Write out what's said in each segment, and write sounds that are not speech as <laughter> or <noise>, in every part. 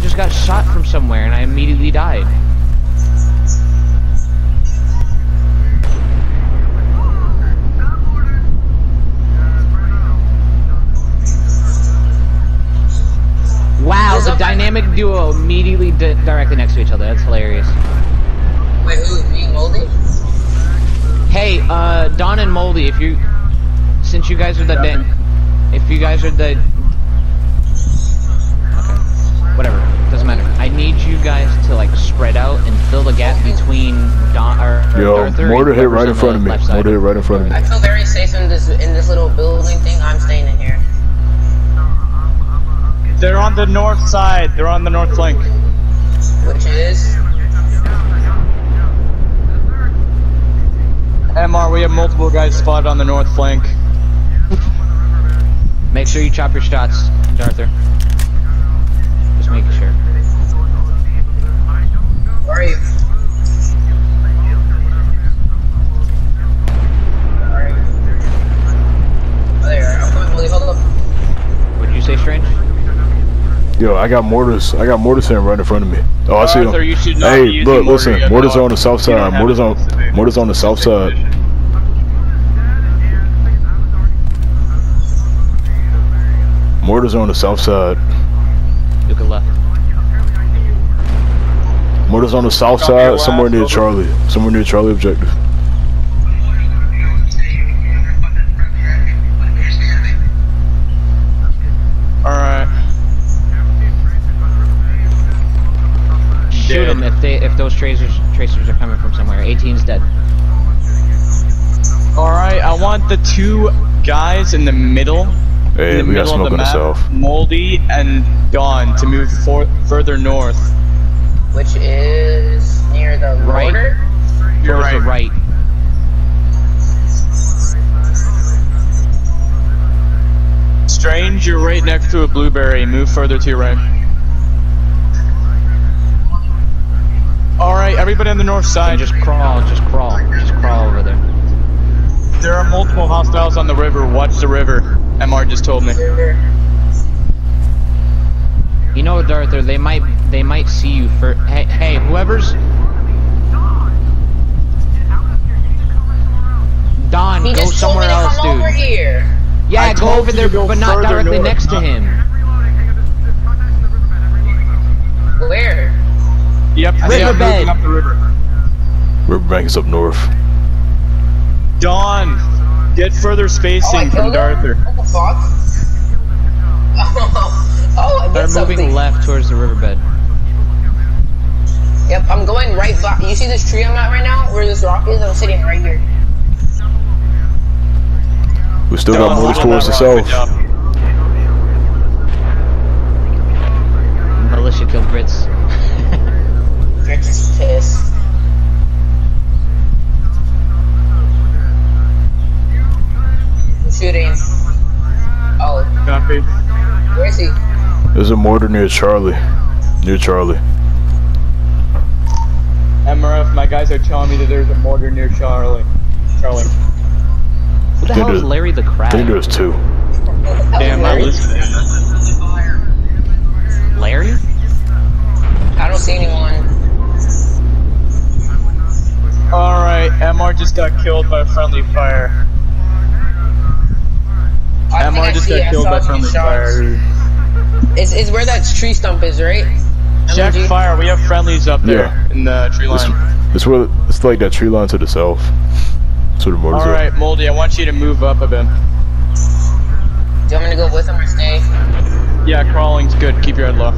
just got shot from somewhere and I immediately died. Wow, the dynamic duo immediately di directly next to each other. That's hilarious. Wait, who? Me, and Moldy? Hey, uh, Don and Moldy, if you, since you guys are the, if you guys are the, need you guys to like spread out and fill the gap between Don or, or Yo, Darther and mortar hit right in front of me. left side. Mortar hit right in front of me. I feel very safe in this in this little building thing. I'm staying in here. They're on the north side. They're on the north flank. Which is MR, we have multiple guys spotted on the north flank. Make sure you chop your shots, Darther. Just making sure. Where are you? Where are you? Oh, there. I'm coming, Moldy. Hold up. What did you say, Strange? Yo, I got mortars. I got mortars hitting right in front of me. Oh, I see Arthur, them. you should not Hey, look, listen. yet, Mortars dog. on the south side. have Mortars on. Mortars on the south side. Mortars on the south side. Look left. Mortars on the south Copy side, somewhere near over. Charlie. Somewhere near Charlie objective. Alright. Shoot them if they if those tracers tracers are coming from somewhere. 18's dead. Alright, I want the two guys in the middle. Hey, in the we got middle smoke of the the map. Moldy and Don to move for, further north. Which is near the Right. border. You're Towards the right. right. Strange, you're right next to a blueberry. Move further to your right. Alright, everybody on the north side. just crawl, just crawl, just crawl over there. There are multiple hostiles on the river. Watch the river. MR just told me. You know, Darther, they might they might see you for. Hey, hey, whoever's Don, He go just told me somewhere to else, come over dude. here. Yeah, I go over there, go but not directly north. next to him. Where? Yep, Riverbed. moving up the river. Riverbank is up north. Don, get further Oh, spacing from killed him? Darther. What the fuck? Oh, <laughs> oh I They're moving something. left towards the riverbed. Yep, I'm going right back. You see this tree I'm at right now? Where this rock is? I'm sitting right here. We still got Don, mortars hold towards the that rock, good south. job. Militia killed Brits. <laughs> You're pissed. Shooting. Oh, Copy. where is he? There's a mortar near Charlie. Near Charlie. MRF, my guys are telling me that there's a mortar near Charlie. Charlie. Who the Think hell is Larry the I think Crab? there's two. Damn, I Larry? listened. Larry? I don't see anyone. Alright, MR just got killed by friendly fire. I MR just got killed by friendly shots. fire. It's, it's where that tree stump is, right? Check MG? fire, we have friendlies up there Yeah. in the tree It's, line. it's where it's like that tree line to the south. That's where the mortars. Alright, Moldy, I want you to move up a bit. Do you want me to go with him or stay? Yeah, crawling's good. Keep your head low.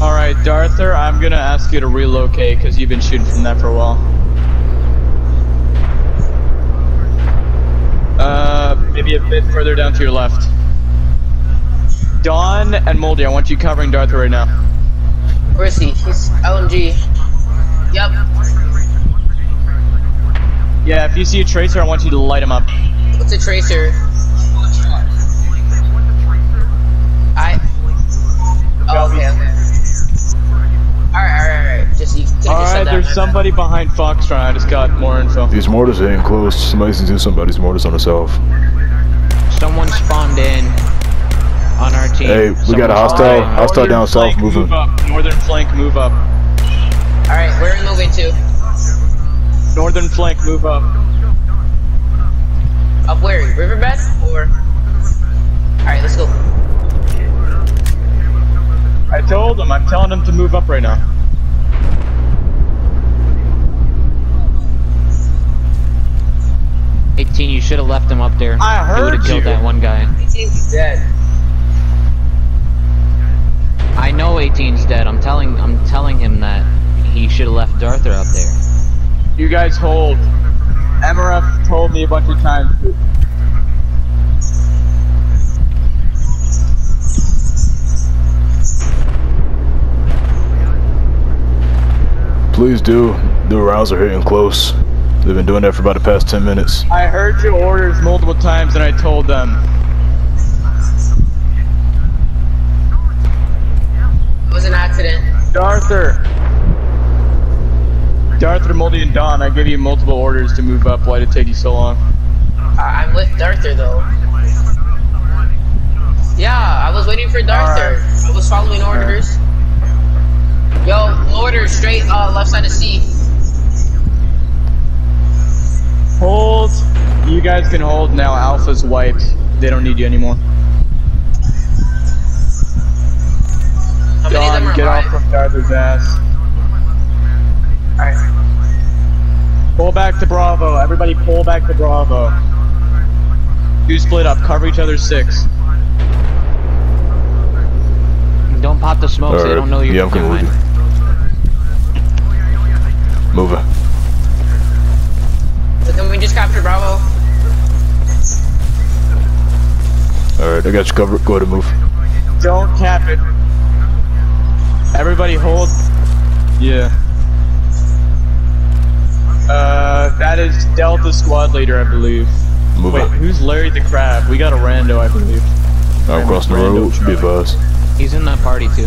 Alright, Darther, I'm gonna ask you to relocate because you've been shooting from that for a while. Uh, maybe a bit further down to your left. Don and Moldy, I want you covering Darther right now. Where is he? He's LMG. Yep. Yeah, if you see a tracer, I want you to light him up. What's a tracer? Somebody behind Foxtrot. I just got more info. These mortars ain't hitting close. Somebody needs to do something about these mortars on the south. Someone spawned in on our team. Hey, we got a hostile- spawned in. hostile down south, flank, moving. move up. Northern flank, move up. Alright, where are we moving to? Northern flank, move up. Up where? Riverbed? Or? Alright, let's go. I told them. I'm telling them to move up right now. Eighteen. You should have left him up there. I He would heard have killed you. that one guy. 18's dead. I know 18's dead. I'm telling. I'm telling him that he should have left Darther up there. You guys hold. MRF told me a bunch of times. Please do. The rounds are hitting close. They've been doing that for about the past 10 minutes. I heard your orders multiple times and I told them. It was an accident. Darther. Darther, Moldy, and Don, I gave you multiple orders to move up. Why did it take you so long? Uh, I'm with Darther though. Yeah, I was waiting for Darther. I was following orders. Yo, order straight uh, left side of C. Hold. You guys can hold now. Alpha's wiped. They don't need you anymore. How many of them Don, get off alive? from Darther's ass. Alright. Pull back to Bravo. Everybody pull back to Bravo. You split up. Cover each other six. Don't pop the smoke so they don't know you're Yeah, I'm behind. you. Moving. So can we just capture Bravo? Alright, I got you covered. Go ahead and move. Don't cap it. Everybody hold. Yeah. Uh, that is Delta squad leader, I believe. Moving. Wait, who's Larry the Crab? We got a rando, I believe. I'm crossing the Random road. truck. Be advised. He's in that party too.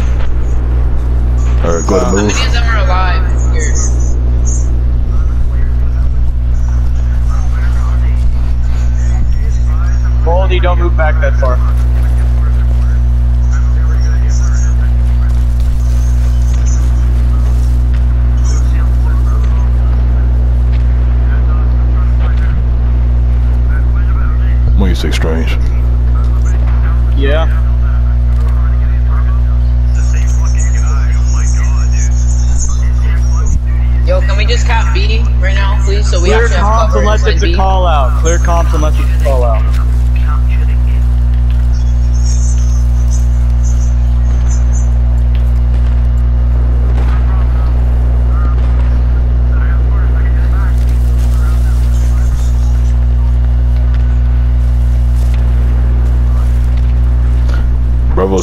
Alright, go ahead and How move. many of them are alive? Here. Baldy, don't move back that far. When you say strange. Yeah. Yo, can we just cap B right now, please? So we Clear actually have comms cover unless it's a B. call out. Clear comms unless it's a call out.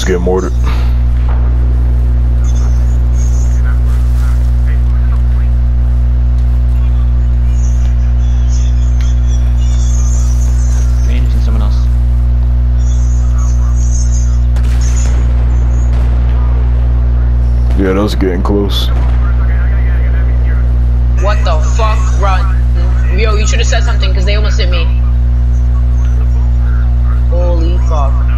Bravo's getting mortared. Changing someone else. Yeah, those are getting close. What the fuck, run? Yo, you should have said something because they almost hit me. Holy fuck.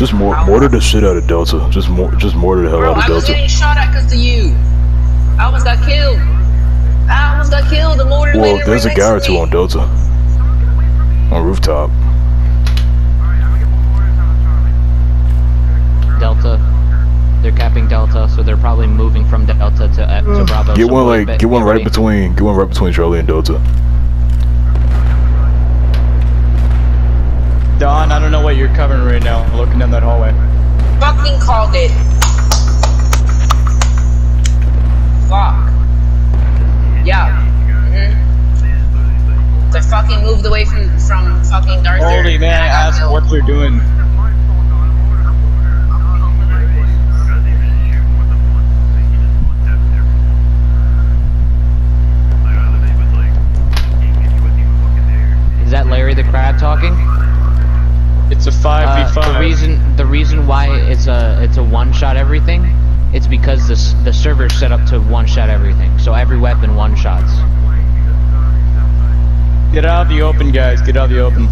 Just mor mortar the shit out of Delta. Just mor just mortar the hell Bro, out of I was Delta. getting shot at because of you. I almost got killed. I almost got killed. The mortar Well, landed there's right a guy or two on Delta. On rooftop. Delta. They're capping Delta, so they're probably moving from Delta to, uh, to Bravo. Get one like bet- get one right ready. between get one right between Charlie and Delta. Don, I don't know what you're covering right now, looking down that hallway. Fucking called it. Fuck. Yeah. Mm hmm They fucking moved away from, from fucking Darth Holy man, I asked what we're doing. Is that Larry the Crab talking? It's a Uh, 5v5. the reason the reason why it's a it's a one shot everything, it's because the s- the server's set up to one shot everything. So every weapon one shots. Get out of the open, guys. Get out of the open.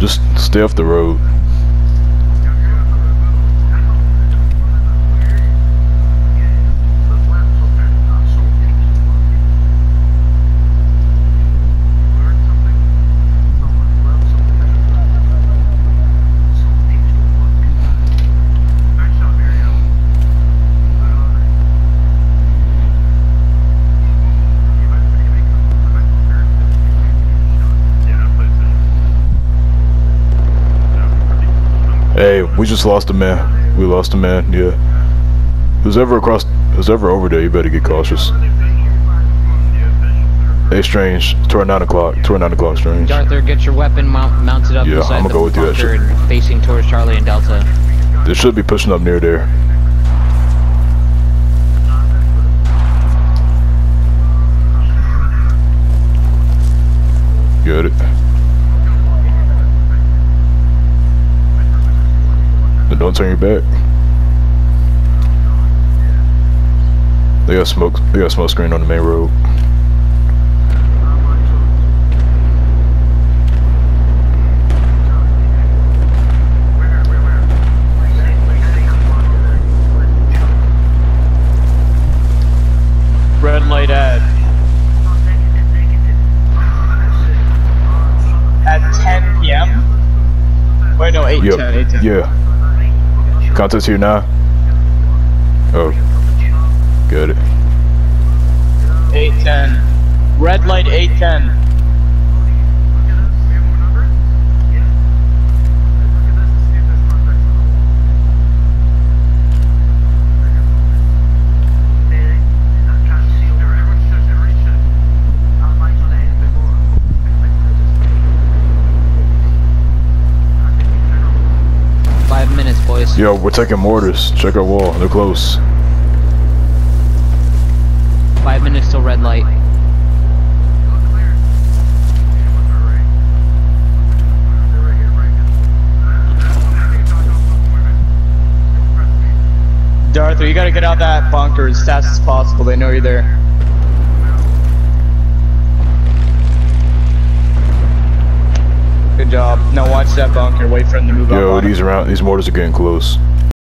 Just stay off the road. Hey, we just lost a man. We lost a man. Yeah. Who's ever across? Who's ever over there? You better get cautious. Hey, strange. Toward nine o'clock. Toward nine o'clock, strange. Arthur, get your weapon mount, mounted up Yeah, inside I'ma the go with you, actually. facing towards Charlie and Delta. They should be pushing up near there. Turn your back. They got smoke. They got smoke screen on the main road. Red light ad. At 10 p.m. Wait, no, 8 Yep. 10, 8 10. Yeah. Contest here now. Oh. Good. 810. Red light 8 10. Five minutes, boys. Yo, we're taking mortars. Check our wall. They're close. Five minutes till red light. Darther, you gotta get out that bunker as fast as possible. They know you're there. Good job. Now watch that bunker. Wait for him to move Yo, up. it. these around. These mortars are getting close.